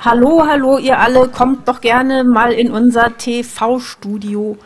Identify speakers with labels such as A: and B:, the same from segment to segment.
A: Hallo, hallo, ihr alle, kommt doch gerne mal in unser TV-Studio.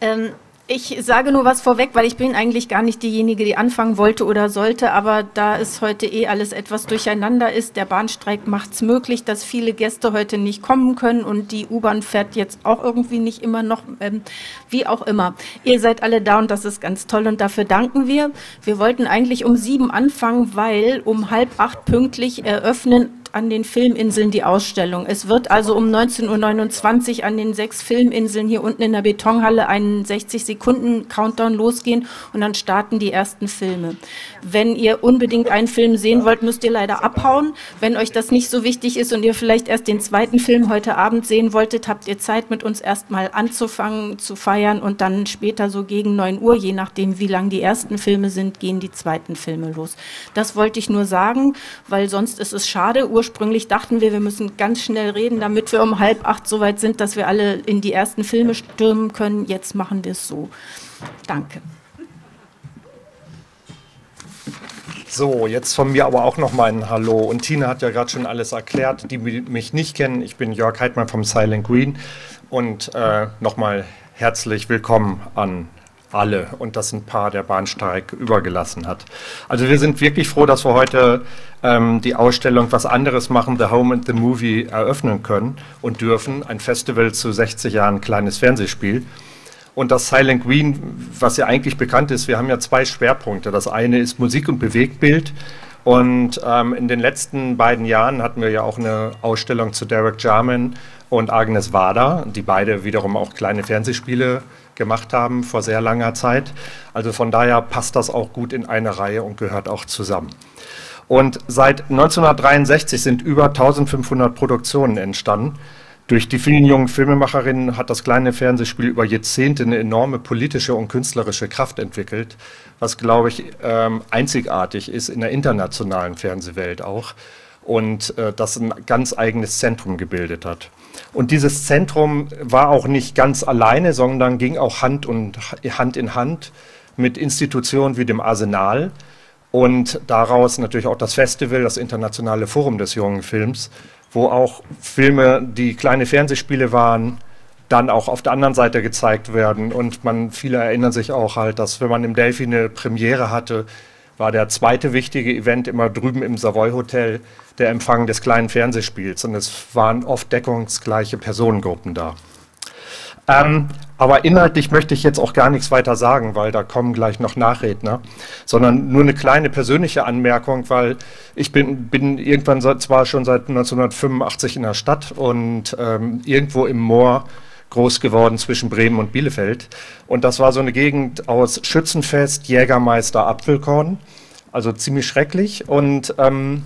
A: Ähm, ich sage nur was vorweg, weil ich bin eigentlich gar nicht diejenige, die anfangen wollte oder sollte, aber da es heute eh alles etwas durcheinander ist, der Bahnstreik macht es möglich, dass viele Gäste heute nicht kommen können und die U-Bahn fährt jetzt auch irgendwie nicht immer noch, ähm, wie auch immer. Ihr seid alle da und das ist ganz toll und dafür danken wir. Wir wollten eigentlich um sieben anfangen, weil um halb acht pünktlich eröffnen an den Filminseln die Ausstellung. Es wird also um 19.29 Uhr an den sechs Filminseln hier unten in der Betonhalle einen 60-Sekunden-Countdown losgehen und dann starten die ersten Filme. Wenn ihr unbedingt einen Film sehen wollt, müsst ihr leider abhauen. Wenn euch das nicht so wichtig ist und ihr vielleicht erst den zweiten Film heute Abend sehen wolltet, habt ihr Zeit, mit uns erstmal anzufangen, zu feiern und dann später so gegen 9 Uhr, je nachdem, wie lang die ersten Filme sind, gehen die zweiten Filme los. Das wollte ich nur sagen, weil sonst ist es schade ursprünglich dachten wir, wir müssen ganz schnell reden, damit wir um halb acht so weit sind, dass wir alle in die ersten Filme stürmen können. Jetzt machen wir es so. Danke.
B: So, jetzt von mir aber auch noch mal ein Hallo. Und Tina hat ja gerade schon alles erklärt, die mich nicht kennen. Ich bin Jörg Heidmann vom Silent Green und äh, nochmal herzlich willkommen an alle und das ein paar der Bahnstreik übergelassen hat. Also wir sind wirklich froh, dass wir heute ähm, die Ausstellung Was anderes machen, The Home and the Movie eröffnen können und dürfen. Ein Festival zu 60 Jahren kleines Fernsehspiel. Und das Silent Green, was ja eigentlich bekannt ist, wir haben ja zwei Schwerpunkte. Das eine ist Musik und Bewegtbild. Und ähm, in den letzten beiden Jahren hatten wir ja auch eine Ausstellung zu Derek Jarman und Agnes Wader, die beide wiederum auch kleine Fernsehspiele gemacht haben vor sehr langer Zeit. Also von daher passt das auch gut in eine Reihe und gehört auch zusammen. Und seit 1963 sind über 1500 Produktionen entstanden. Durch die vielen jungen Filmemacherinnen hat das kleine Fernsehspiel über Jahrzehnte eine enorme politische und künstlerische Kraft entwickelt, was, glaube ich, ähm, einzigartig ist in der internationalen Fernsehwelt auch und äh, das ein ganz eigenes Zentrum gebildet hat. Und dieses Zentrum war auch nicht ganz alleine, sondern ging auch Hand, und, Hand in Hand mit Institutionen wie dem Arsenal und daraus natürlich auch das Festival, das Internationale Forum des jungen Films, wo auch Filme, die kleine Fernsehspiele waren, dann auch auf der anderen Seite gezeigt werden. Und man, viele erinnern sich auch halt, dass wenn man im Delphi eine Premiere hatte, war der zweite wichtige Event immer drüben im Savoy Hotel der Empfang des kleinen Fernsehspiels und es waren oft deckungsgleiche Personengruppen da. Ähm, aber inhaltlich möchte ich jetzt auch gar nichts weiter sagen, weil da kommen gleich noch Nachredner, sondern nur eine kleine persönliche Anmerkung, weil ich bin, bin irgendwann zwar schon seit 1985 in der Stadt und ähm, irgendwo im Moor groß geworden zwischen Bremen und Bielefeld. Und das war so eine Gegend aus Schützenfest, Jägermeister, Apfelkorn. Also ziemlich schrecklich. Und ähm,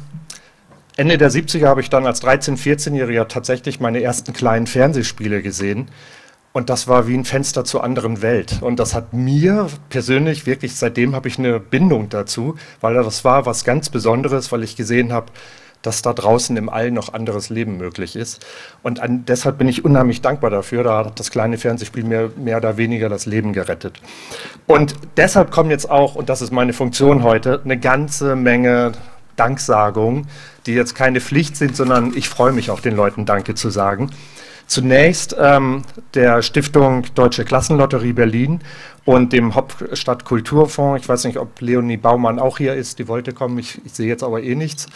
B: Ende der 70er habe ich dann als 13-, 14-Jähriger tatsächlich meine ersten kleinen Fernsehspiele gesehen. Und das war wie ein Fenster zur anderen Welt. Und das hat mir persönlich wirklich, seitdem habe ich eine Bindung dazu, weil das war was ganz Besonderes, weil ich gesehen habe, dass da draußen im All noch anderes Leben möglich ist. Und an, deshalb bin ich unheimlich dankbar dafür. Da hat das kleine Fernsehspiel mir mehr oder weniger das Leben gerettet. Und deshalb kommen jetzt auch, und das ist meine Funktion heute, eine ganze Menge Danksagungen die jetzt keine Pflicht sind, sondern ich freue mich auch den Leuten Danke zu sagen. Zunächst ähm, der Stiftung Deutsche Klassenlotterie Berlin und dem Hauptstadt Kulturfonds. Ich weiß nicht, ob Leonie Baumann auch hier ist, die wollte kommen, ich, ich sehe jetzt aber eh nichts.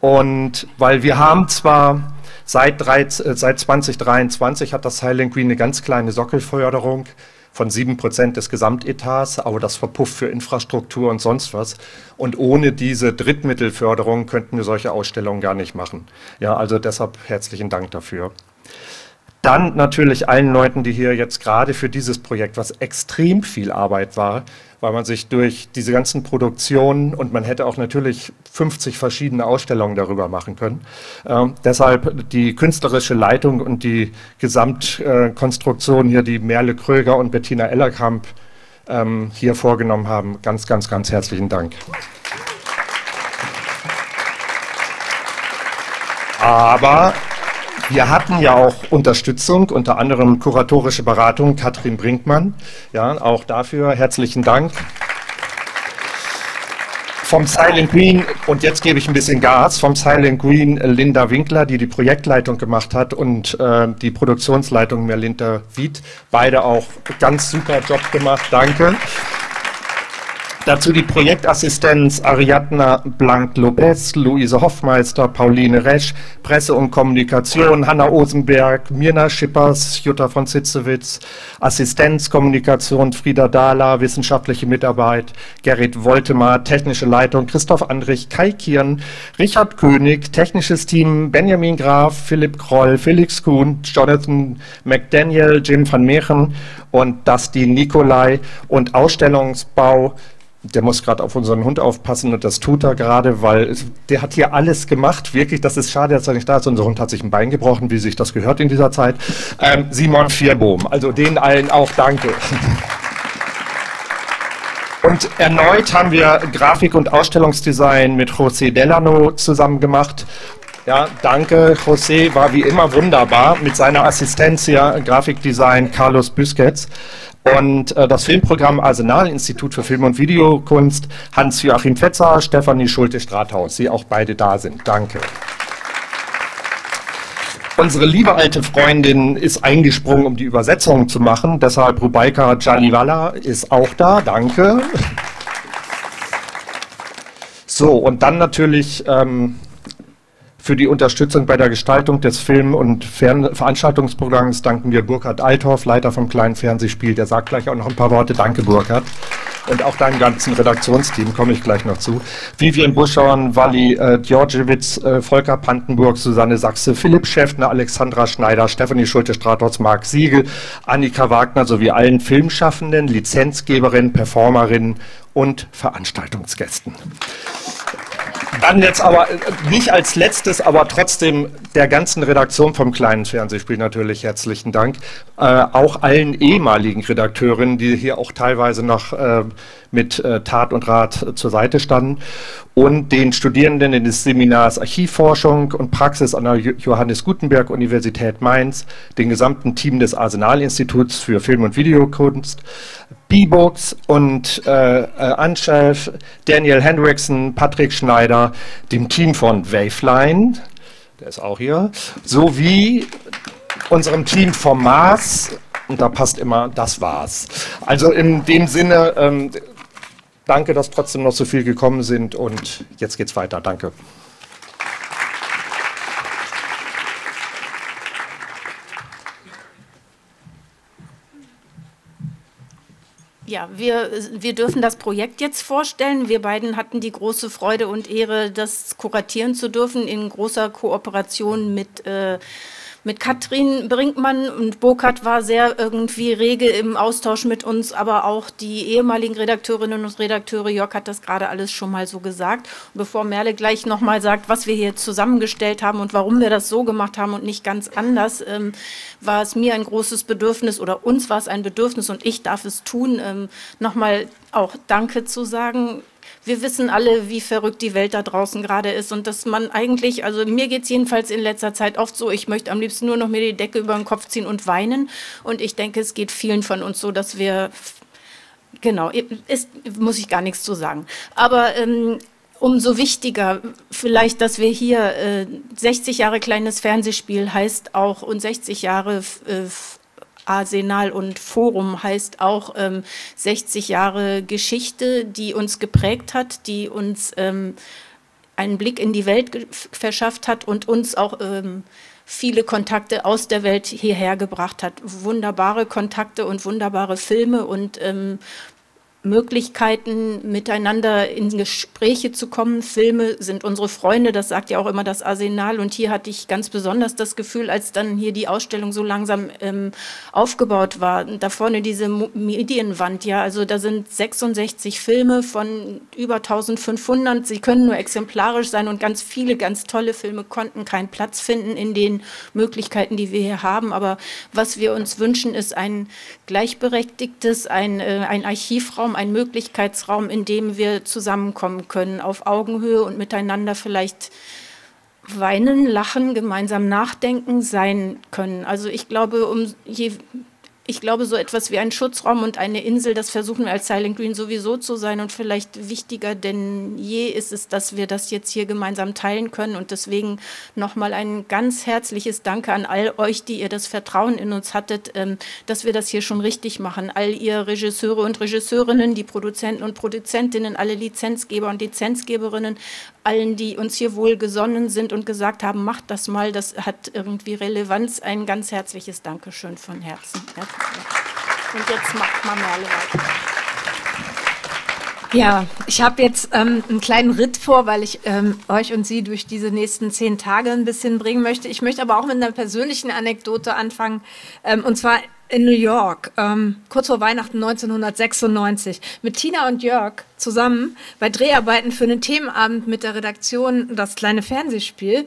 B: Und weil wir haben zwar seit, drei, äh, seit 2023 hat das Silent Green eine ganz kleine Sockelförderung von sieben Prozent des Gesamtetats, aber das verpufft für Infrastruktur und sonst was. Und ohne diese Drittmittelförderung könnten wir solche Ausstellungen gar nicht machen. Ja, also deshalb herzlichen Dank dafür. Dann natürlich allen Leuten, die hier jetzt gerade für dieses Projekt, was extrem viel Arbeit war, weil man sich durch diese ganzen Produktionen und man hätte auch natürlich 50 verschiedene Ausstellungen darüber machen können. Ähm, deshalb die künstlerische Leitung und die Gesamtkonstruktion hier, die Merle Kröger und Bettina Ellerkamp ähm, hier vorgenommen haben. Ganz, ganz, ganz herzlichen Dank. Aber wir hatten ja auch Unterstützung, unter anderem kuratorische Beratung Katrin Brinkmann. Ja, auch dafür herzlichen Dank. vom Silent Green, und jetzt gebe ich ein bisschen Gas, vom Silent Green Linda Winkler, die die Projektleitung gemacht hat und äh, die Produktionsleitung Merlinda Wied. Beide auch ganz super Job gemacht, danke. Dazu die Projektassistenz Ariadna Blank-Lopez, Luise Hoffmeister, Pauline Resch, Presse und Kommunikation, Hanna Osenberg, Mirna Schippers, Jutta von Sitzewitz, Assistenz Kommunikation Frieda Dahler, wissenschaftliche Mitarbeit Gerrit Woltemar, technische Leitung Christoph Andrich, Kai Kieren, Richard König, technisches Team Benjamin Graf, Philipp Kroll, Felix Kuhn, Jonathan McDaniel, Jim van Meeren und Dustin Nikolai und Ausstellungsbau der muss gerade auf unseren Hund aufpassen und das tut er gerade, weil der hat hier alles gemacht. Wirklich, das ist schade, dass er nicht da ist. Unser Hund hat sich ein Bein gebrochen, wie sich das gehört in dieser Zeit. Ähm, Simon Vierbohm, also denen allen auch danke. Und erneut haben wir Grafik- und Ausstellungsdesign mit José Delano zusammen gemacht. Ja, danke, José war wie immer wunderbar mit seiner Assistenz hier, Grafikdesign Carlos Busquets und äh, das Filmprogramm Arsenal Institut für Film- und Videokunst, Hans-Joachim Fetzer, Stefanie Schulte-Strathaus, Sie auch beide da sind. Danke. Unsere liebe alte Freundin ist eingesprungen, um die Übersetzung zu machen. Deshalb Rubaika Jaliwala ist auch da. Danke. So, und dann natürlich ähm, für die Unterstützung bei der Gestaltung des Film- und Fern Veranstaltungsprogramms danken wir Burkhard Althoff, Leiter vom kleinen Fernsehspiel. Der sagt gleich auch noch ein paar Worte. Danke, Burkhard. Und auch deinem ganzen Redaktionsteam komme ich gleich noch zu. Vivian Buschorn, Wally äh, Djordjewic, äh, Volker Pantenburg, Susanne Sachse, Philipp Schäffner, Alexandra Schneider, Stefanie Schulte-Strathaus, Marc Siegel, Annika Wagner sowie allen Filmschaffenden, Lizenzgeberinnen, Performerinnen und Veranstaltungsgästen. Dann jetzt aber äh, nicht als letztes, aber trotzdem der ganzen Redaktion vom kleinen Fernsehspiel natürlich herzlichen Dank. Äh, auch allen ehemaligen Redakteurinnen, die hier auch teilweise noch äh, mit äh, Tat und Rat zur Seite standen und den Studierenden des Seminars Archivforschung und Praxis an der Johannes Gutenberg Universität Mainz, den gesamten Team des Arsenalinstituts für Film- und Videokunst, B-Books und äh, äh, Anschef, Daniel Hendrickson, Patrick Schneider, dem Team von Waveline, der ist auch hier, sowie unserem Team vom Mars, und da passt immer, das war's. Also in dem Sinne, ähm, danke, dass trotzdem noch so viel gekommen sind und jetzt geht's weiter. Danke.
A: Ja, wir, wir dürfen das Projekt jetzt vorstellen. Wir beiden hatten die große Freude und Ehre, das kuratieren zu dürfen in großer Kooperation mit äh, mit Katrin Brinkmann und Burkhardt war sehr irgendwie rege im Austausch mit uns, aber auch die ehemaligen Redakteurinnen und Redakteure, Jörg hat das gerade alles schon mal so gesagt. Und bevor Merle gleich nochmal sagt, was wir hier zusammengestellt haben und warum wir das so gemacht haben und nicht ganz anders, ähm, war es mir ein großes Bedürfnis oder uns war es ein Bedürfnis und ich darf es tun, ähm, nochmal auch Danke zu sagen wir wissen alle, wie verrückt die Welt da draußen gerade ist und dass man eigentlich, also mir geht es jedenfalls in letzter Zeit oft so, ich möchte am liebsten nur noch mir die Decke über den Kopf ziehen und weinen. Und ich denke, es geht vielen von uns so, dass wir, genau, ist, muss ich gar nichts zu sagen, aber ähm, umso wichtiger vielleicht, dass wir hier äh, 60 Jahre kleines Fernsehspiel heißt auch und 60 Jahre äh, Arsenal und Forum heißt auch ähm, 60 Jahre Geschichte, die uns geprägt hat, die uns ähm, einen Blick in die Welt verschafft hat und uns auch ähm, viele Kontakte aus der Welt hierher gebracht hat. Wunderbare Kontakte und wunderbare Filme und ähm, Möglichkeiten, miteinander in Gespräche zu kommen. Filme sind unsere Freunde, das sagt ja auch immer das Arsenal. Und hier hatte ich ganz besonders das Gefühl, als dann hier die Ausstellung so langsam ähm, aufgebaut war. Da vorne diese Medienwand, ja, also da sind 66 Filme von über 1500. Sie können nur exemplarisch sein und ganz viele, ganz tolle Filme konnten keinen Platz finden in den Möglichkeiten, die wir hier haben. Aber was wir uns wünschen, ist ein gleichberechtigtes, ein, äh, ein Archivraum, ein Möglichkeitsraum, in dem wir zusammenkommen können, auf Augenhöhe und miteinander vielleicht weinen, lachen, gemeinsam nachdenken sein können. Also ich glaube, um je ich glaube, so etwas wie ein Schutzraum und eine Insel, das versuchen wir als Silent Green sowieso zu sein. Und vielleicht wichtiger denn je ist es, dass wir das jetzt hier gemeinsam teilen können. Und deswegen nochmal ein ganz herzliches Danke an all euch, die ihr das Vertrauen in uns hattet, ähm, dass wir das hier schon richtig machen. All ihr Regisseure und Regisseurinnen, die Produzenten und Produzentinnen, alle Lizenzgeber und Lizenzgeberinnen, allen, die uns hier wohl gesonnen sind und gesagt haben, macht das mal, das hat irgendwie Relevanz. Ein ganz herzliches Dankeschön von Herzen. Und jetzt macht mal Merle weiter.
C: Ja, ich habe jetzt ähm, einen kleinen Ritt vor, weil ich ähm, euch und Sie durch diese nächsten zehn Tage ein bisschen bringen möchte. Ich möchte aber auch mit einer persönlichen Anekdote anfangen. Ähm, und zwar in New York, ähm, kurz vor Weihnachten 1996, mit Tina und Jörg zusammen bei Dreharbeiten für einen Themenabend mit der Redaktion Das kleine Fernsehspiel.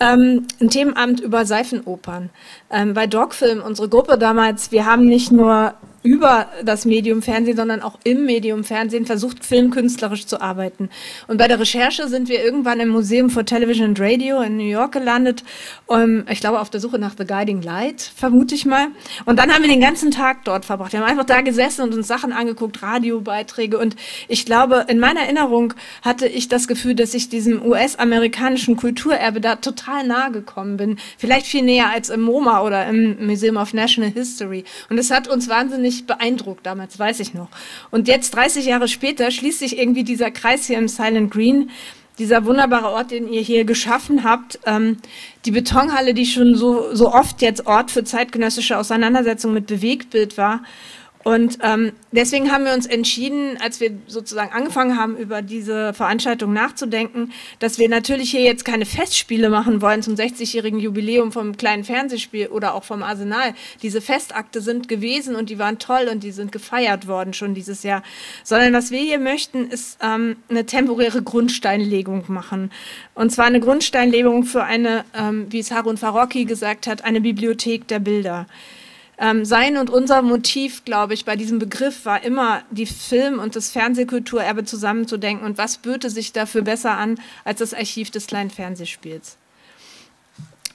C: Ähm, ein Themenabend über Seifenopern. Ähm, bei Dogfilm, unsere Gruppe damals, wir haben nicht nur über das Medium Fernsehen, sondern auch im Medium Fernsehen versucht, filmkünstlerisch zu arbeiten. Und bei der Recherche sind wir irgendwann im Museum for Television and Radio in New York gelandet. Um, ich glaube, auf der Suche nach The Guiding Light, vermute ich mal. Und dann haben wir den ganzen Tag dort verbracht. Wir haben einfach da gesessen und uns Sachen angeguckt, Radiobeiträge. Und ich glaube, in meiner Erinnerung hatte ich das Gefühl, dass ich diesem US-amerikanischen Kulturerbe da total nahe gekommen bin. Vielleicht viel näher als im MoMA oder im Museum of National History. Und es hat uns wahnsinnig mich beeindruckt damals, weiß ich noch. Und jetzt, 30 Jahre später, schließt sich irgendwie dieser Kreis hier im Silent Green, dieser wunderbare Ort, den ihr hier geschaffen habt, ähm, die Betonhalle, die schon so, so oft jetzt Ort für zeitgenössische Auseinandersetzung mit Bewegtbild war. Und ähm, deswegen haben wir uns entschieden, als wir sozusagen angefangen haben, über diese Veranstaltung nachzudenken, dass wir natürlich hier jetzt keine Festspiele machen wollen zum 60-jährigen Jubiläum vom kleinen Fernsehspiel oder auch vom Arsenal. Diese Festakte sind gewesen und die waren toll und die sind gefeiert worden schon dieses Jahr. Sondern was wir hier möchten, ist ähm, eine temporäre Grundsteinlegung machen. Und zwar eine Grundsteinlegung für eine, ähm, wie es Harun Farocki gesagt hat, eine Bibliothek der Bilder. Ähm, sein und unser Motiv, glaube ich, bei diesem Begriff war immer, die Film- und das Fernsehkulturerbe zusammenzudenken und was böte sich dafür besser an als das Archiv des kleinen Fernsehspiels.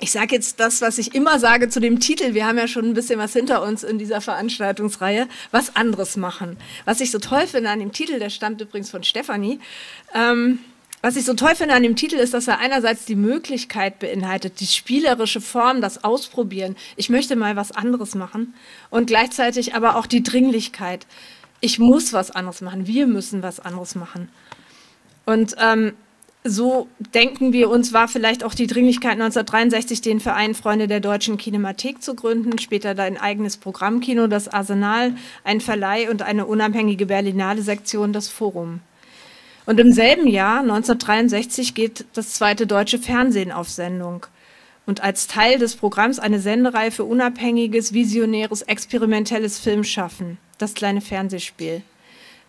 C: Ich sage jetzt das, was ich immer sage zu dem Titel. Wir haben ja schon ein bisschen was hinter uns in dieser Veranstaltungsreihe. Was anderes machen. Was ich so toll finde an dem Titel, der stammt übrigens von Stefanie. Ähm, was ich so toll finde an dem Titel ist, dass er einerseits die Möglichkeit beinhaltet, die spielerische Form, das Ausprobieren. Ich möchte mal was anderes machen. Und gleichzeitig aber auch die Dringlichkeit. Ich muss was anderes machen. Wir müssen was anderes machen. Und ähm, so denken wir uns, war vielleicht auch die Dringlichkeit 1963, den Verein Freunde der deutschen Kinemathek zu gründen, später ein eigenes Programmkino, das Arsenal, ein Verleih und eine unabhängige Berlinale Sektion, das Forum. Und im selben Jahr, 1963, geht das zweite deutsche Fernsehen auf Sendung. Und als Teil des Programms eine Sendereihe für unabhängiges, visionäres, experimentelles Filmschaffen, das kleine Fernsehspiel.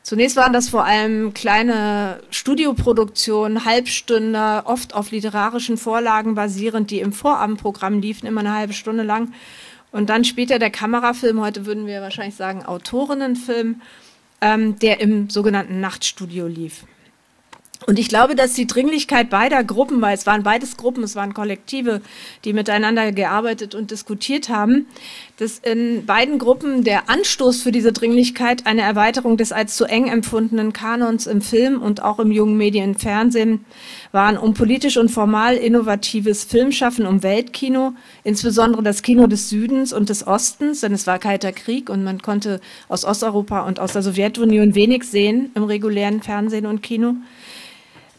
C: Zunächst waren das vor allem kleine Studioproduktionen, Halbstünder, oft auf literarischen Vorlagen basierend, die im Vorabendprogramm liefen, immer eine halbe Stunde lang. Und dann später der Kamerafilm, heute würden wir wahrscheinlich sagen Autorinnenfilm, ähm, der im sogenannten Nachtstudio lief. Und ich glaube, dass die Dringlichkeit beider Gruppen, weil es waren beides Gruppen, es waren Kollektive, die miteinander gearbeitet und diskutiert haben, dass in beiden Gruppen der Anstoß für diese Dringlichkeit eine Erweiterung des als zu eng empfundenen Kanons im Film und auch im jungen Medien Fernsehen waren, um politisch und formal innovatives Filmschaffen um Weltkino, insbesondere das Kino des Südens und des Ostens, denn es war kalter Krieg und man konnte aus Osteuropa und aus der Sowjetunion wenig sehen im regulären Fernsehen und Kino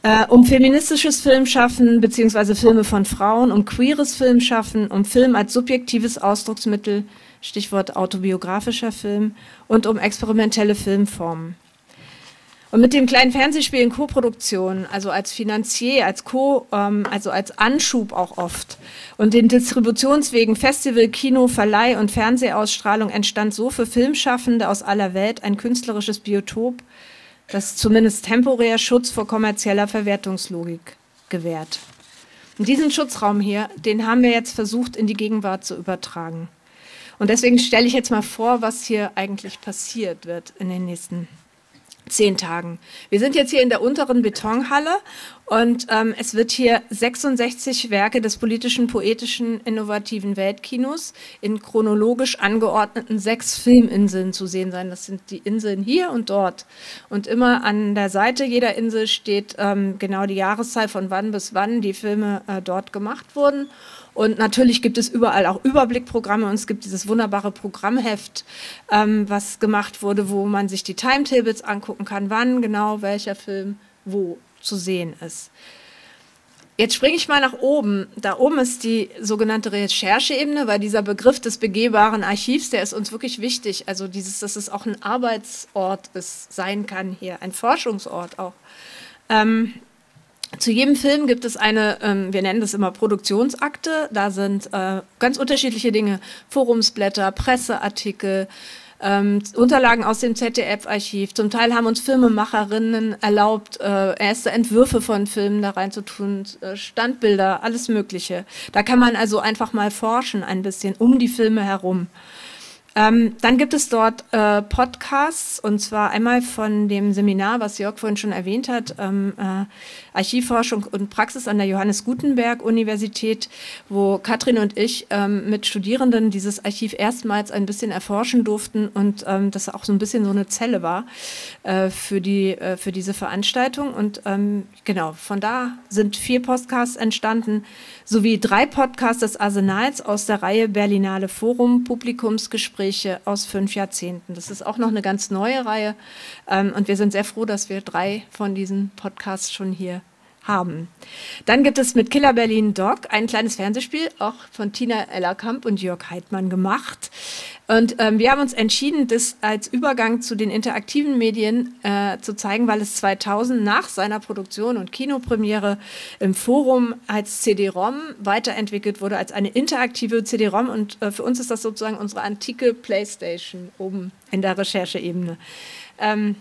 C: äh, um feministisches Filmschaffen beziehungsweise Filme von Frauen, um queeres Filmschaffen, um Film als subjektives Ausdrucksmittel, Stichwort autobiografischer Film, und um experimentelle Filmformen. Und mit dem kleinen Fernsehspiel in Koproduktion, also als Finanzier, als Co, ähm, also als Anschub auch oft, und den Distributionswegen Festival, Kino, Verleih und Fernsehausstrahlung entstand so für Filmschaffende aus aller Welt ein künstlerisches Biotop, das zumindest temporär Schutz vor kommerzieller Verwertungslogik gewährt. Und diesen Schutzraum hier, den haben wir jetzt versucht in die Gegenwart zu übertragen. Und deswegen stelle ich jetzt mal vor, was hier eigentlich passiert wird in den nächsten zehn Tagen. Wir sind jetzt hier in der unteren Betonhalle und ähm, es wird hier 66 Werke des politischen, poetischen, innovativen Weltkinos in chronologisch angeordneten sechs Filminseln zu sehen sein. Das sind die Inseln hier und dort. Und immer an der Seite jeder Insel steht ähm, genau die Jahreszahl von wann bis wann die Filme äh, dort gemacht wurden. Und natürlich gibt es überall auch Überblickprogramme und es gibt dieses wunderbare Programmheft, ähm, was gemacht wurde, wo man sich die Timetables angucken kann, wann genau welcher Film wo zu sehen ist. Jetzt springe ich mal nach oben. Da oben ist die sogenannte Rechercheebene, weil dieser Begriff des begehbaren Archivs, der ist uns wirklich wichtig. Also dieses, dass es auch ein Arbeitsort ist, sein kann hier, ein Forschungsort auch. Ähm, zu jedem Film gibt es eine, ähm, wir nennen das immer Produktionsakte. Da sind äh, ganz unterschiedliche Dinge, Forumsblätter, Presseartikel, ähm, Unterlagen aus dem ZDF-Archiv. Zum Teil haben uns Filmemacherinnen erlaubt, äh, erste Entwürfe von Filmen da reinzutun, äh, Standbilder, alles Mögliche. Da kann man also einfach mal forschen, ein bisschen um die Filme herum. Ähm, dann gibt es dort äh, Podcasts und zwar einmal von dem Seminar, was Jörg vorhin schon erwähnt hat, ähm, äh, Archivforschung und Praxis an der Johannes Gutenberg Universität, wo Katrin und ich ähm, mit Studierenden dieses Archiv erstmals ein bisschen erforschen durften und ähm, das auch so ein bisschen so eine Zelle war äh, für, die, äh, für diese Veranstaltung. Und ähm, genau, von da sind vier Podcasts entstanden, sowie drei Podcasts des Arsenals aus der Reihe Berlinale Forum Publikumsgespräche Gespräche aus fünf Jahrzehnten. Das ist auch noch eine ganz neue Reihe. Ähm, und wir sind sehr froh, dass wir drei von diesen Podcasts schon hier haben. Dann gibt es mit Killer Berlin Dog ein kleines Fernsehspiel, auch von Tina Ellerkamp und Jörg Heidmann gemacht. Und ähm, wir haben uns entschieden, das als Übergang zu den interaktiven Medien äh, zu zeigen, weil es 2000 nach seiner Produktion und Kinopremiere im Forum als CD-ROM weiterentwickelt wurde, als eine interaktive CD-ROM. Und äh, für uns ist das sozusagen unsere antike Playstation oben in der Rechercheebene. Ähm,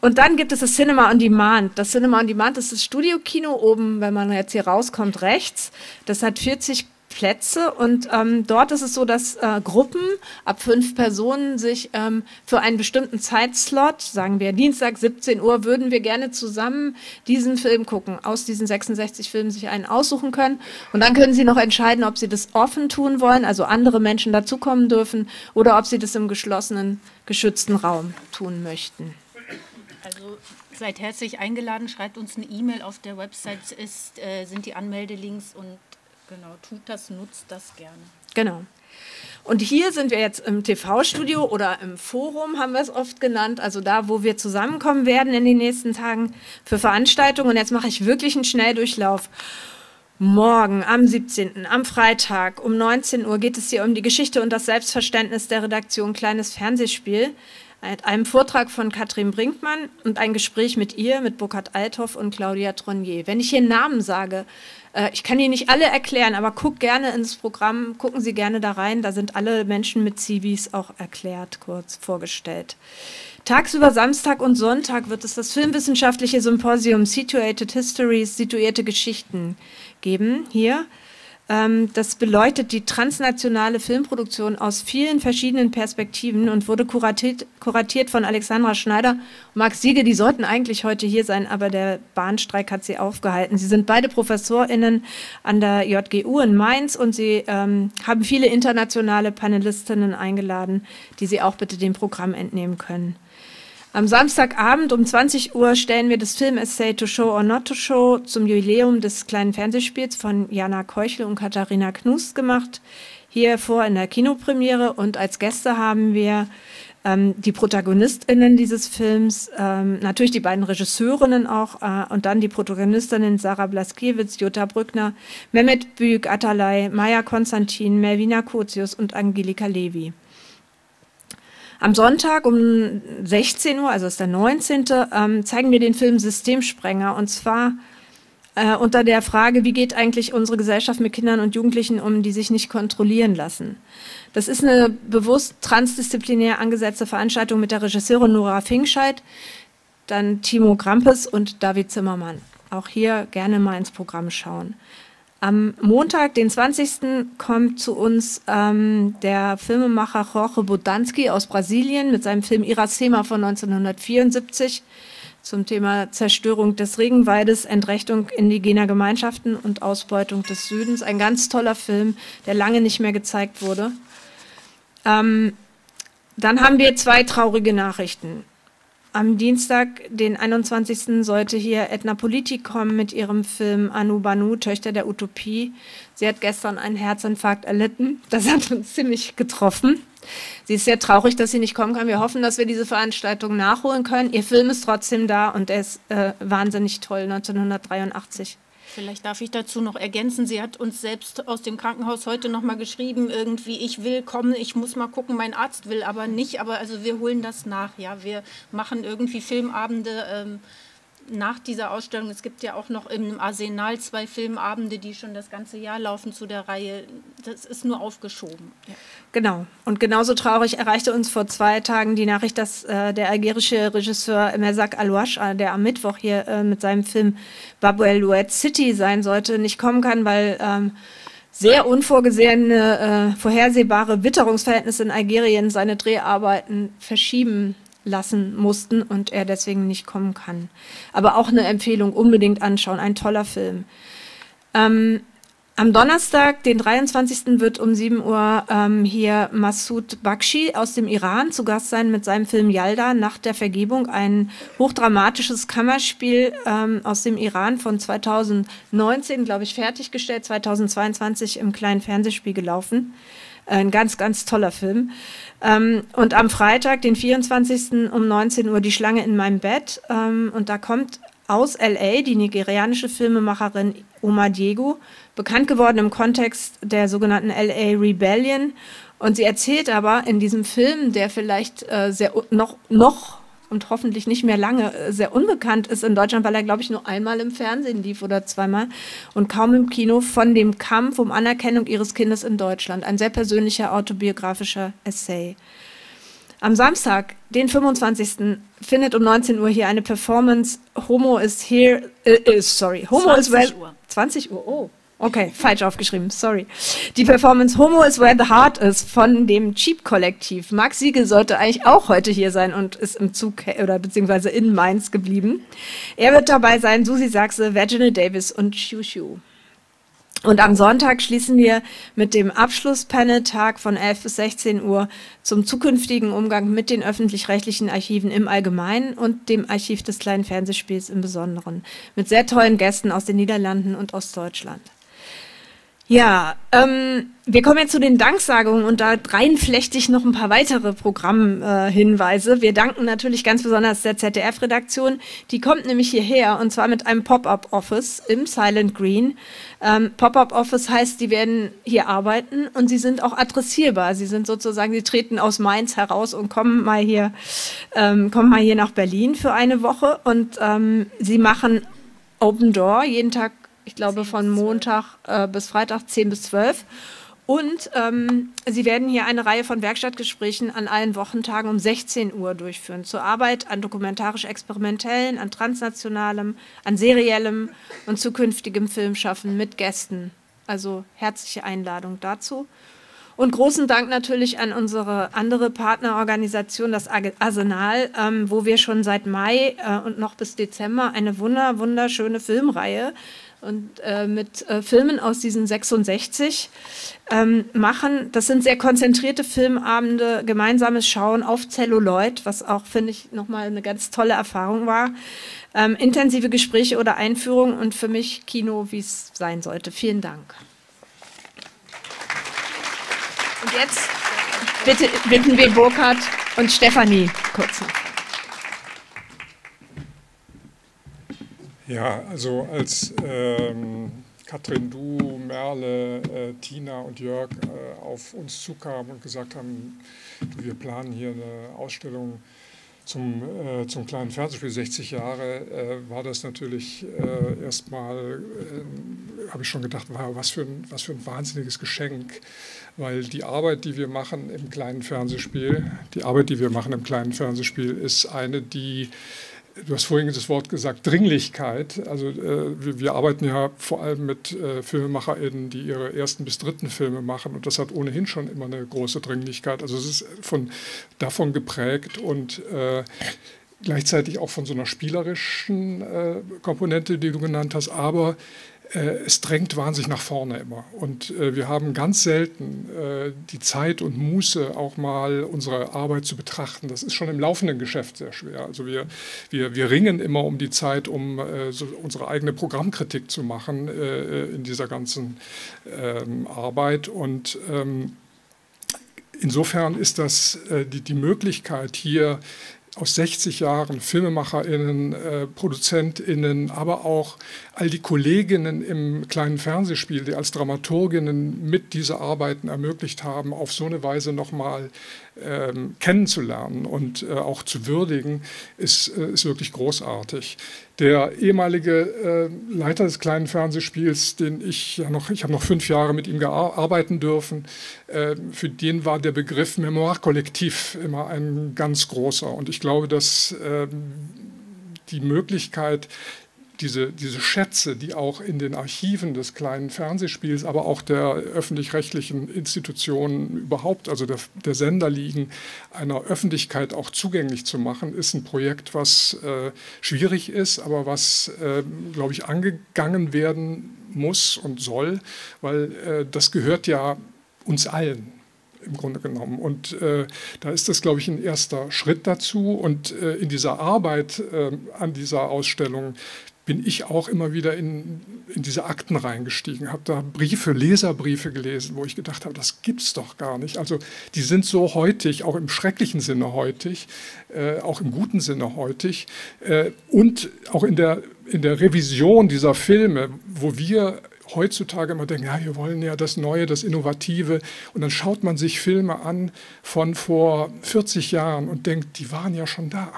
C: und dann gibt es das Cinema on Demand. Das Cinema on Demand ist das Studiokino oben, wenn man jetzt hier rauskommt, rechts. Das hat 40 Plätze und ähm, dort ist es so, dass äh, Gruppen ab fünf Personen sich ähm, für einen bestimmten Zeitslot, sagen wir Dienstag 17 Uhr, würden wir gerne zusammen diesen Film gucken, aus diesen 66 Filmen sich einen aussuchen können und dann können sie noch entscheiden, ob sie das offen tun wollen, also andere Menschen dazukommen dürfen oder ob sie das im geschlossenen, geschützten Raum tun möchten.
A: Also seid herzlich eingeladen, schreibt uns eine E-Mail auf der Website, ist, äh, sind die Anmeldelinks und genau, tut das, nutzt das gerne.
C: Genau. Und hier sind wir jetzt im TV-Studio oder im Forum, haben wir es oft genannt, also da, wo wir zusammenkommen werden in den nächsten Tagen für Veranstaltungen. Und jetzt mache ich wirklich einen Schnelldurchlauf. Morgen am 17., am Freitag um 19 Uhr geht es hier um die Geschichte und das Selbstverständnis der Redaktion Kleines Fernsehspiel einem Vortrag von Katrin Brinkmann und ein Gespräch mit ihr, mit Burkhard Althoff und Claudia Tronier. Wenn ich hier Namen sage, äh, ich kann die nicht alle erklären, aber guck gerne ins Programm, gucken Sie gerne da rein, da sind alle Menschen mit Civis auch erklärt, kurz vorgestellt. Tagsüber Samstag und Sonntag wird es das filmwissenschaftliche Symposium Situated Histories, situierte Geschichten geben, hier das beleuchtet die transnationale Filmproduktion aus vielen verschiedenen Perspektiven und wurde kuratiert, kuratiert von Alexandra Schneider und Max Siege. Die sollten eigentlich heute hier sein, aber der Bahnstreik hat sie aufgehalten. Sie sind beide ProfessorInnen an der JGU in Mainz und sie ähm, haben viele internationale Panelistinnen eingeladen, die sie auch bitte dem Programm entnehmen können. Am Samstagabend um 20 Uhr stellen wir das Filmessay To Show or Not to Show zum Jubiläum des kleinen Fernsehspiels von Jana Keuchel und Katharina Knust gemacht. Hier vor in der Kinopremiere und als Gäste haben wir ähm, die ProtagonistInnen dieses Films, ähm, natürlich die beiden Regisseurinnen auch äh, und dann die Protagonistinnen Sarah Blaskiewicz, Jutta Brückner, Mehmet Büyük, Atalay, Maya Konstantin, Melvina Kozius und Angelika Levi. Am Sonntag um 16 Uhr, also ist der 19., ähm, zeigen wir den Film Systemsprenger und zwar äh, unter der Frage, wie geht eigentlich unsere Gesellschaft mit Kindern und Jugendlichen um, die sich nicht kontrollieren lassen. Das ist eine bewusst transdisziplinär angesetzte Veranstaltung mit der Regisseurin Nora Fingscheid, dann Timo Grampes und David Zimmermann. Auch hier gerne mal ins Programm schauen. Am Montag, den 20. kommt zu uns ähm, der Filmemacher Jorge Bodanski aus Brasilien mit seinem Film Iracema von 1974 zum Thema Zerstörung des Regenwaldes, Entrechtung indigener Gemeinschaften und Ausbeutung des Südens. Ein ganz toller Film, der lange nicht mehr gezeigt wurde. Ähm, dann haben wir zwei traurige Nachrichten. Am Dienstag, den 21. sollte hier Edna Politi kommen mit ihrem Film Anu Banu, Töchter der Utopie. Sie hat gestern einen Herzinfarkt erlitten. Das hat uns ziemlich getroffen. Sie ist sehr traurig, dass sie nicht kommen kann. Wir hoffen, dass wir diese Veranstaltung nachholen können. Ihr Film ist trotzdem da und er ist äh, wahnsinnig toll, 1983.
A: Vielleicht darf ich dazu noch ergänzen, sie hat uns selbst aus dem Krankenhaus heute noch mal geschrieben, irgendwie, ich will kommen, ich muss mal gucken, mein Arzt will aber nicht, aber also wir holen das nach, ja, wir machen irgendwie Filmabende, ähm, nach dieser Ausstellung, es gibt ja auch noch im Arsenal zwei Filmabende, die schon das ganze Jahr laufen zu der Reihe. Das ist nur aufgeschoben.
C: Genau. Und genauso traurig erreichte uns vor zwei Tagen die Nachricht, dass äh, der algerische Regisseur Merzak Alouache, äh, der am Mittwoch hier äh, mit seinem Film Babuel Louet City sein sollte, nicht kommen kann, weil ähm, sehr unvorgesehene, äh, vorhersehbare Witterungsverhältnisse in Algerien seine Dreharbeiten verschieben lassen mussten und er deswegen nicht kommen kann. Aber auch eine Empfehlung, unbedingt anschauen, ein toller Film. Ähm, am Donnerstag, den 23. wird um 7 Uhr ähm, hier Massoud Bakshi aus dem Iran zu Gast sein mit seinem Film Yalda, Nacht der Vergebung, ein hochdramatisches Kammerspiel ähm, aus dem Iran von 2019, glaube ich, fertiggestellt, 2022 im kleinen Fernsehspiel gelaufen. Ein ganz, ganz toller Film. Ähm, und am Freitag, den 24. um 19 Uhr, Die Schlange in meinem Bett. Ähm, und da kommt aus LA die nigerianische Filmemacherin Oma Diego, bekannt geworden im Kontext der sogenannten LA Rebellion. Und sie erzählt aber in diesem Film, der vielleicht äh, sehr noch, noch und hoffentlich nicht mehr lange äh, sehr unbekannt ist in Deutschland, weil er, glaube ich, nur einmal im Fernsehen lief oder zweimal und kaum im Kino von dem Kampf um Anerkennung ihres Kindes in Deutschland. Ein sehr persönlicher autobiografischer Essay. Am Samstag, den 25. findet um 19 Uhr hier eine Performance Homo is here, äh, äh sorry, Homo is well, 20 Uhr, oh, Okay, falsch aufgeschrieben, sorry. Die Performance Homo is where the heart is von dem Cheap-Kollektiv. Max Siegel sollte eigentlich auch heute hier sein und ist im Zug oder beziehungsweise in Mainz geblieben. Er wird dabei sein, Susi Sachse, Virginia Davis und Shu Shu. Und am Sonntag schließen wir mit dem Abschlusspanel-Tag von 11 bis 16 Uhr zum zukünftigen Umgang mit den öffentlich-rechtlichen Archiven im Allgemeinen und dem Archiv des kleinen Fernsehspiels im Besonderen. Mit sehr tollen Gästen aus den Niederlanden und Ostdeutschland. Ja, ähm, wir kommen jetzt zu den Danksagungen und da reinflechte ich noch ein paar weitere Programmhinweise. Äh, wir danken natürlich ganz besonders der ZDF-Redaktion. Die kommt nämlich hierher und zwar mit einem Pop-up-Office im Silent Green. Ähm, Pop-up-Office heißt, die werden hier arbeiten und sie sind auch adressierbar. Sie sind sozusagen, sie treten aus Mainz heraus und kommen mal hier, ähm, kommen mal hier nach Berlin für eine Woche und ähm, sie machen Open Door jeden Tag ich glaube von Montag äh, bis Freitag 10 bis 12. Und ähm, Sie werden hier eine Reihe von Werkstattgesprächen an allen Wochentagen um 16 Uhr durchführen. Zur Arbeit an dokumentarisch-experimentellen, an transnationalem, an seriellem und zukünftigem Filmschaffen mit Gästen. Also herzliche Einladung dazu. Und großen Dank natürlich an unsere andere Partnerorganisation, das Arsenal, ähm, wo wir schon seit Mai äh, und noch bis Dezember eine wunder, wunderschöne Filmreihe und äh, mit äh, Filmen aus diesen 66 ähm, machen. Das sind sehr konzentrierte Filmabende, gemeinsames Schauen auf Celluloid, was auch, finde ich, nochmal eine ganz tolle Erfahrung war. Ähm, intensive Gespräche oder Einführungen und für mich Kino, wie es sein sollte. Vielen Dank. Und jetzt bitte, bitten wir Burkhard und Stefanie kurz noch.
D: Ja, also als ähm, Katrin, du, Merle, äh, Tina und Jörg äh, auf uns zukamen und gesagt haben, du, wir planen hier eine Ausstellung zum, äh, zum kleinen Fernsehspiel 60 Jahre, äh, war das natürlich äh, erstmal, äh, habe ich schon gedacht, wow, was für, ein, was für ein wahnsinniges Geschenk, weil die Arbeit, die wir machen im kleinen Fernsehspiel, die Arbeit, die wir machen im kleinen Fernsehspiel, ist eine, die du hast vorhin das Wort gesagt, Dringlichkeit. Also äh, wir, wir, arbeiten ja vor allem mit äh, FilmemacherInnen, die ihre ersten bis dritten Filme machen und das hat ohnehin schon immer eine große Dringlichkeit. Also es ist von, davon geprägt und äh, gleichzeitig auch von so einer spielerischen äh, Komponente, die du genannt hast, aber es drängt wahnsinnig nach vorne immer. Und äh, wir haben ganz selten äh, die Zeit und Muße, auch mal unsere Arbeit zu betrachten. Das ist schon im laufenden Geschäft sehr schwer. Also wir, wir, wir ringen immer um die Zeit, um so unsere eigene Programmkritik zu machen in dieser ganzen ähm, Arbeit. Und ähm, insofern ist das die, die Möglichkeit, hier aus 60 Jahren FilmemacherInnen, äh, ProduzentInnen, aber auch all die Kolleginnen im kleinen Fernsehspiel, die als Dramaturginnen mit diese Arbeiten ermöglicht haben, auf so eine Weise nochmal ähm, kennenzulernen und äh, auch zu würdigen, ist, äh, ist wirklich großartig. Der ehemalige äh, Leiter des kleinen Fernsehspiels, den ich ja noch, ich habe noch fünf Jahre mit ihm arbeiten dürfen, äh, für den war der Begriff Memoir-Kollektiv immer ein ganz großer. Und ich glaube, dass ähm, die Möglichkeit, diese, diese Schätze, die auch in den Archiven des kleinen Fernsehspiels, aber auch der öffentlich-rechtlichen Institutionen überhaupt, also der, der, Sender liegen, einer Öffentlichkeit auch zugänglich zu machen, ist ein Projekt, was äh, schwierig ist, aber was, äh, glaube ich, angegangen werden muss und soll, weil äh, das gehört ja uns allen im Grunde genommen. Und äh, da ist das, glaube ich, ein erster Schritt dazu. Und äh, in dieser Arbeit äh, an dieser Ausstellung bin ich auch immer wieder in, in diese Akten reingestiegen, habe da Briefe, Leserbriefe gelesen, wo ich gedacht habe, das gibt es doch gar nicht. Also die sind so heutig, auch im schrecklichen Sinne heutig, äh, auch im guten Sinne heutig äh, und auch in der, in der Revision dieser Filme, wo wir heutzutage immer denken, ja, wir wollen ja das Neue, das Innovative. Und dann schaut man sich Filme an von vor 40 Jahren und denkt, die waren ja schon da.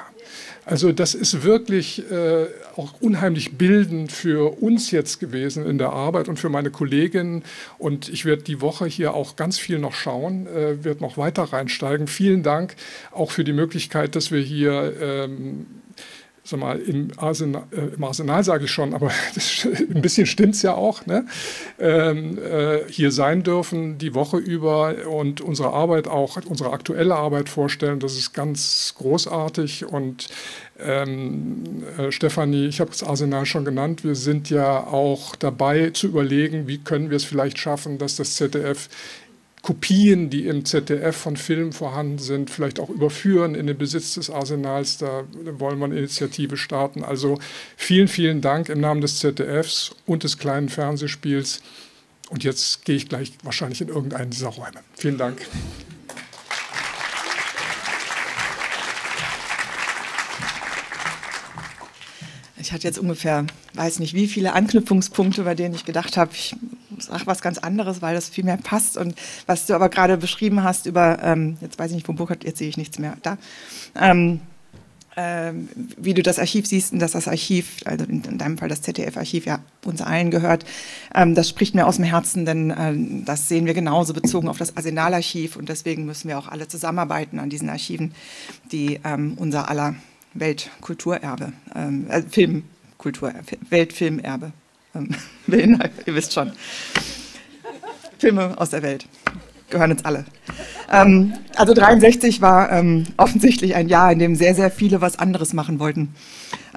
D: Also das ist wirklich äh, auch unheimlich bildend für uns jetzt gewesen in der Arbeit und für meine Kolleginnen. Und ich werde die Woche hier auch ganz viel noch schauen, äh, werde noch weiter reinsteigen. Vielen Dank auch für die Möglichkeit, dass wir hier ähm, sag mal, im Arsenal, äh, im Arsenal sage ich schon, aber das, ein bisschen stimmt es ja auch, ne? ähm, äh, hier sein dürfen die Woche über und unsere Arbeit auch, unsere aktuelle Arbeit vorstellen. Das ist ganz großartig und ähm, äh, Stefanie, ich habe das Arsenal schon genannt, wir sind ja auch dabei zu überlegen, wie können wir es vielleicht schaffen, dass das ZDF Kopien, die im ZDF von Filmen vorhanden sind, vielleicht auch überführen in den Besitz des Arsenals. Da wollen wir eine Initiative starten. Also vielen, vielen Dank im Namen des ZDFs und des kleinen Fernsehspiels. Und jetzt gehe ich gleich wahrscheinlich in irgendeinen dieser Räume. Vielen Dank.
E: Ich hatte jetzt ungefähr, weiß nicht wie viele Anknüpfungspunkte, bei denen ich gedacht habe, ich sage was ganz anderes, weil das viel mehr passt. Und was du aber gerade beschrieben hast über, ähm, jetzt weiß ich nicht, wo Burkhard, jetzt sehe ich nichts mehr, da. Ähm, ähm, wie du das Archiv siehst und dass das Archiv, also in, in deinem Fall das ZDF-Archiv, ja uns allen gehört, ähm, das spricht mir aus dem Herzen, denn äh, das sehen wir genauso bezogen auf das Arsenalarchiv und deswegen müssen wir auch alle zusammenarbeiten an diesen Archiven, die ähm, unser aller Weltkulturerbe, ähm, äh, Filmkultur, Weltfilmerbe ähm. Ihr wisst schon. Filme aus der Welt gehören uns alle. Ähm, also 63 war ähm, offensichtlich ein Jahr, in dem sehr, sehr viele was anderes machen wollten.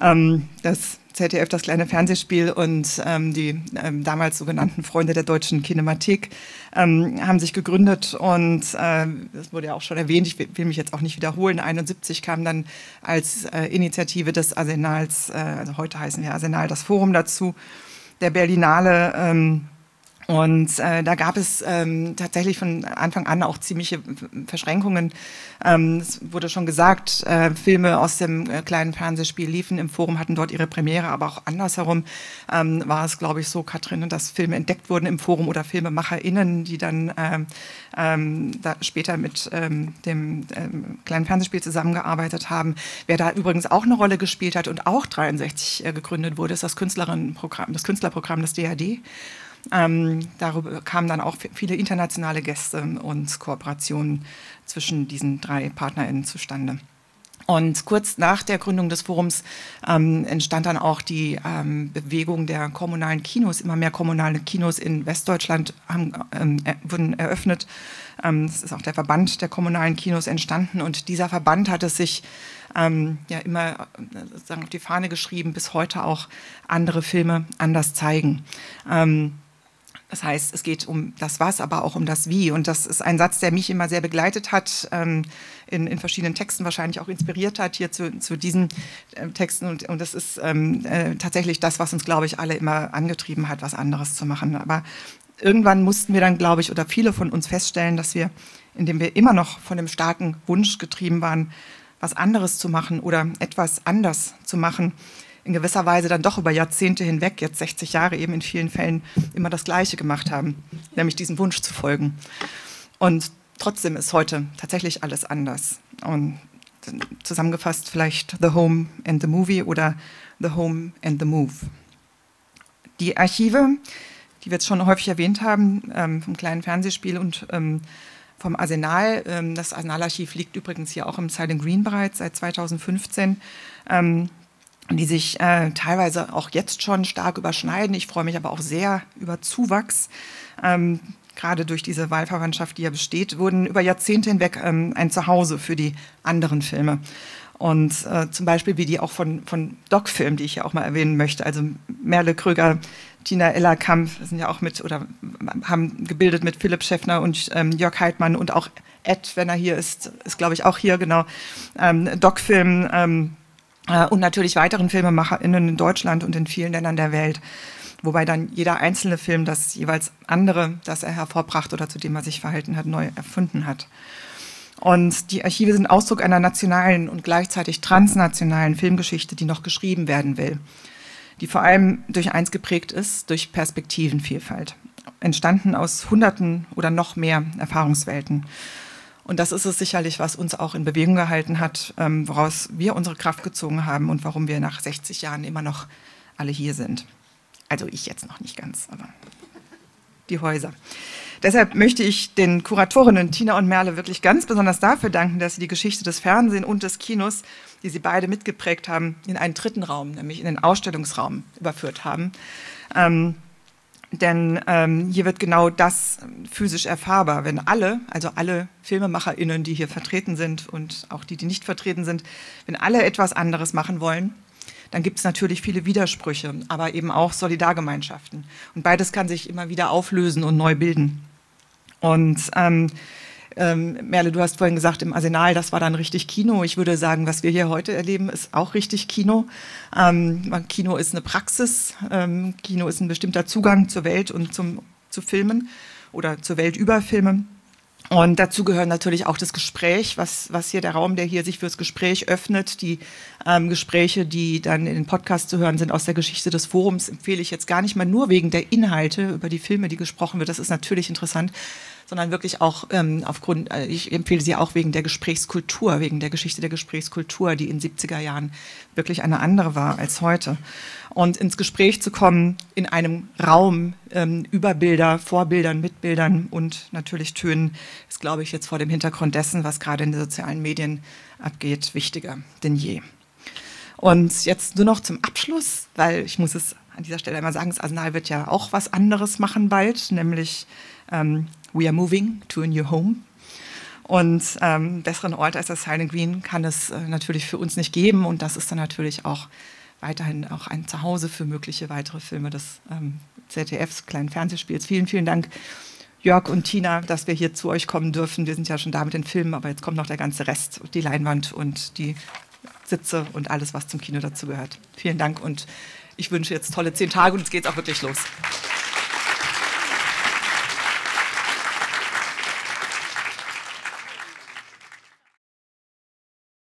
E: Ähm, das ZDF, das kleine Fernsehspiel und ähm, die ähm, damals sogenannten Freunde der deutschen Kinematik ähm, haben sich gegründet und äh, das wurde ja auch schon erwähnt, ich will, mich jetzt auch nicht wiederholen, 71 kam dann als äh, Initiative des Arsenals, äh, also heute heißen wir Arsenal, das Forum dazu, der Berlinale ähm, und äh, da gab es ähm, tatsächlich von Anfang an auch ziemliche Verschränkungen. Ähm, es wurde schon gesagt, äh, Filme aus dem äh, kleinen Fernsehspiel liefen im Forum, hatten dort ihre Premiere, aber auch andersherum ähm, war es, glaube ich, so, Katrin, dass Filme entdeckt wurden im Forum oder FilmemacherInnen, die dann ähm, ähm, da später mit ähm, dem ähm, kleinen Fernsehspiel zusammengearbeitet haben. Wer da übrigens auch eine Rolle gespielt hat und auch 63 äh, gegründet wurde, ist das Künstlerinnenprogramm, das Künstlerprogramm des DAD. Ähm, darüber kamen dann auch viele internationale Gäste und Kooperationen zwischen diesen drei PartnerInnen zustande. Und kurz nach der Gründung des Forums ähm, entstand dann auch die ähm, Bewegung der kommunalen Kinos. Immer mehr kommunale Kinos in Westdeutschland haben, ähm, er, wurden eröffnet. Ähm, es ist auch der Verband der kommunalen Kinos entstanden. Und dieser Verband hat es sich ähm, ja immer äh, sozusagen auf die Fahne geschrieben, bis heute auch andere Filme anders zeigen. Ähm, das heißt, es geht um das Was, aber auch um das Wie. Und das ist ein Satz, der mich immer sehr begleitet hat, ähm, in, in, verschiedenen Texten wahrscheinlich auch inspiriert hat hier zu, zu diesen äh, Texten. Und, und, das ist ähm, äh, tatsächlich das, was uns, glaube ich, alle immer angetrieben hat, was anderes zu machen. Aber irgendwann mussten wir dann, glaube ich, oder viele von uns feststellen, dass wir, indem wir immer noch von dem starken Wunsch getrieben waren, was anderes zu machen oder etwas anders zu machen, in gewisser Weise dann doch über Jahrzehnte hinweg, jetzt 60 Jahre eben in vielen Fällen, immer das Gleiche gemacht haben, nämlich diesem Wunsch zu folgen. Und trotzdem ist heute tatsächlich alles anders. Und zusammengefasst vielleicht The Home and the Movie oder The Home and the Move. Die Archive, die wir jetzt schon häufig erwähnt haben, ähm, vom kleinen Fernsehspiel und ähm, vom Arsenal. Ähm, das Arsenalarchiv liegt übrigens hier auch im Silent Green bereits seit 2015 die sich äh, teilweise auch jetzt schon stark überschneiden. Ich freue mich aber auch sehr über Zuwachs. Ähm, gerade durch diese Wahlverwandtschaft, die ja besteht, wurden über Jahrzehnte hinweg ähm, ein Zuhause für die anderen Filme. Und äh, zum Beispiel wie die auch von, von Doc-Filmen, die ich ja auch mal erwähnen möchte. Also Merle Kröger, Tina Ellerkamp sind ja auch mit oder haben gebildet mit Philipp Schäffner und ähm, Jörg Heidmann und auch Ed, wenn er hier ist, ist glaube ich auch hier, genau. Ähm, Doc-Film, ähm, äh, und natürlich weiteren FilmemacherInnen in Deutschland und in vielen Ländern der Welt. Wobei dann jeder einzelne Film das jeweils andere, das er hervorbrachte oder zu dem er sich verhalten hat, neu erfunden hat. Und die Archive sind Ausdruck einer nationalen und gleichzeitig transnationalen Filmgeschichte, die noch geschrieben werden will, die vor allem durch eins geprägt ist, durch Perspektivenvielfalt, entstanden aus Hunderten oder noch mehr Erfahrungswelten. Und das ist es sicherlich, was uns auch in Bewegung gehalten hat, ähm, woraus wir unsere Kraft gezogen haben und warum wir nach 60 Jahren immer noch alle hier sind. Also ich jetzt noch nicht ganz, aber die Häuser. Deshalb möchte ich den Kuratorinnen Tina und Merle wirklich ganz besonders dafür danken, dass sie die Geschichte des Fernsehens und des Kinos, die sie beide mitgeprägt haben, in einen dritten Raum, nämlich in den Ausstellungsraum überführt haben. Ähm, denn ähm, hier wird genau das physisch erfahrbar. Wenn alle, also alle FilmemacherInnen, die hier vertreten sind und auch die, die nicht vertreten sind, wenn alle etwas anderes machen wollen, dann gibt es natürlich viele Widersprüche, aber eben auch Solidargemeinschaften. Und beides kann sich immer wieder auflösen und neu bilden. Und ähm, ähm, Merle, du hast vorhin gesagt, im Arsenal, das war dann richtig Kino. Ich würde sagen, was wir hier heute erleben, ist auch richtig Kino. Ähm, Kino ist eine Praxis. Ähm, Kino ist ein bestimmter Zugang zur Welt und zum, zu Filmen oder zur Welt über Filme. Und dazu gehören natürlich auch das Gespräch, was, was hier der Raum, der hier sich fürs Gespräch öffnet. Die ähm, Gespräche, die dann in den Podcast zu hören sind aus der Geschichte des Forums, empfehle ich jetzt gar nicht mal nur wegen der Inhalte über die Filme, die gesprochen wird. Das ist natürlich interessant, sondern wirklich auch ähm, aufgrund, äh, ich empfehle sie auch wegen der Gesprächskultur, wegen der Geschichte der Gesprächskultur, die in 70er Jahren wirklich eine andere war als heute. Und ins Gespräch zu kommen in einem Raum ähm, über Bilder, vor Bildern, mit Bildern und natürlich Tönen, ist, glaube ich, jetzt vor dem Hintergrund dessen, was gerade in den sozialen Medien abgeht, wichtiger denn je. Und jetzt nur noch zum Abschluss, weil ich muss es an dieser Stelle einmal sagen, das Arsenal wird ja auch was anderes machen bald, nämlich ähm, We are moving to a new home. Und ähm, besseren Ort als das Silent Green kann es äh, natürlich für uns nicht geben. Und das ist dann natürlich auch weiterhin auch ein Zuhause für mögliche weitere Filme des ähm, ZDFs, kleinen Fernsehspiels. Vielen, vielen Dank, Jörg und Tina, dass wir hier zu euch kommen dürfen. Wir sind ja schon da mit den Filmen, aber jetzt kommt noch der ganze Rest, die Leinwand und die Sitze und alles, was zum Kino dazu gehört. Vielen Dank und ich wünsche jetzt tolle zehn Tage und jetzt geht es auch wirklich los.